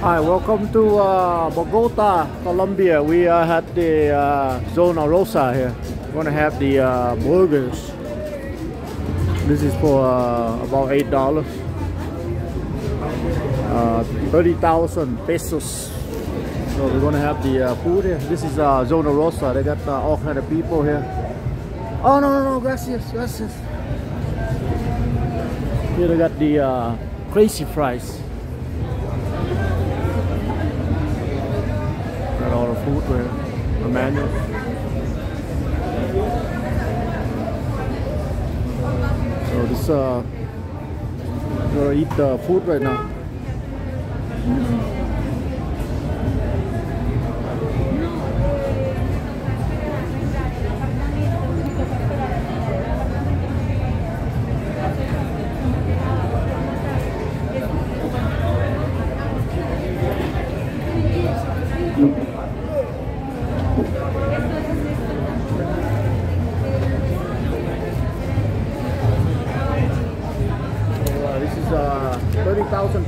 Hi, welcome to uh, Bogota, Colombia. We are at the uh, Zona Rosa here. We're gonna have the uh, burgers. This is for uh, about eight dollars. Uh, Thirty thousand pesos. So we're gonna have the uh, food here. This is uh, Zona Rosa. They got uh, all kind of people here. Oh no no no! Gracias, gracias. Here they got the uh, crazy fries. Food there, the menu. So this uh, gonna eat the food right now. So,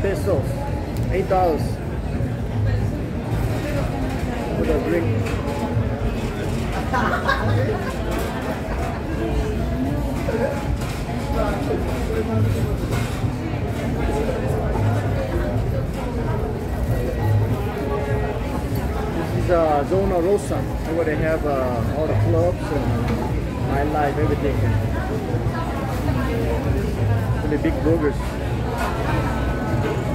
30,000 pesos, $8 for the drink. This is uh, Zona Rosa, where they have uh, all the clubs and nightlife, everything. Really big burgers.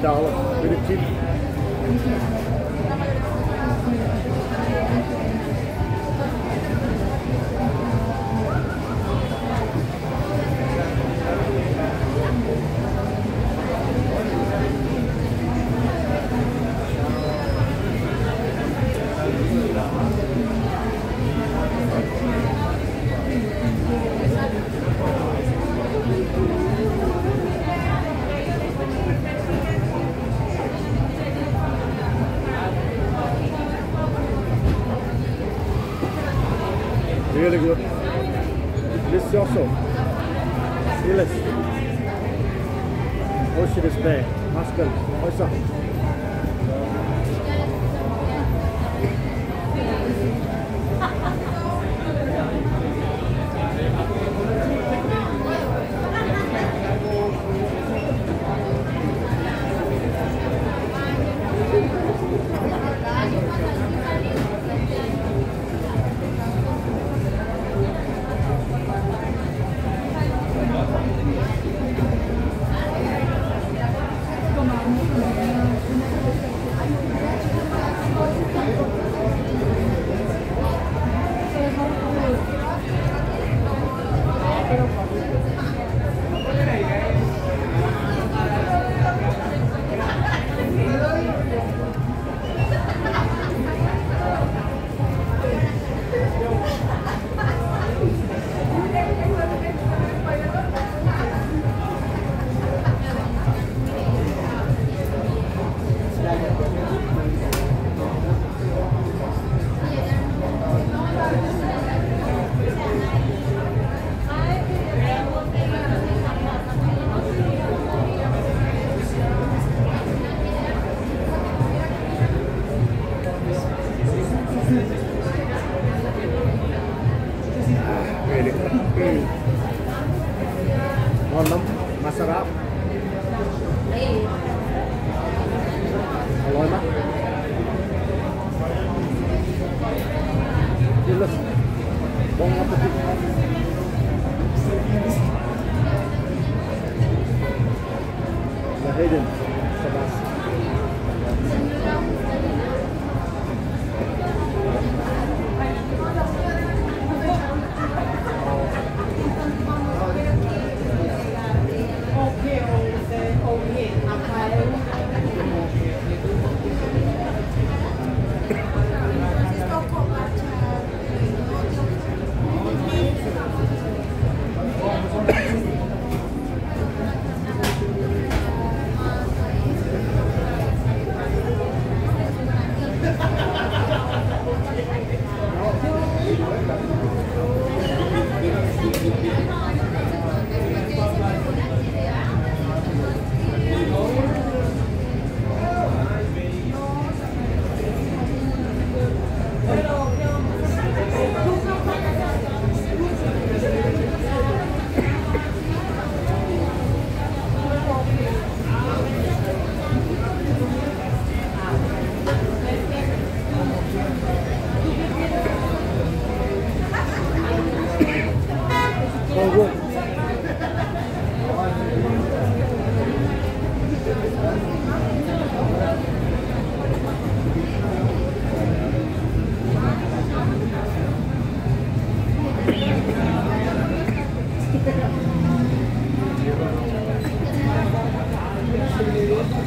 dar aula. Ele, Really good. Delicioso. Delis. Ocean is there. Muscle. Oysa. malam masarap Halo na Dilos Bong apetit Lahedin Sabas Thank you.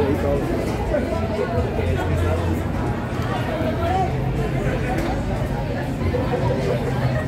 Thank you.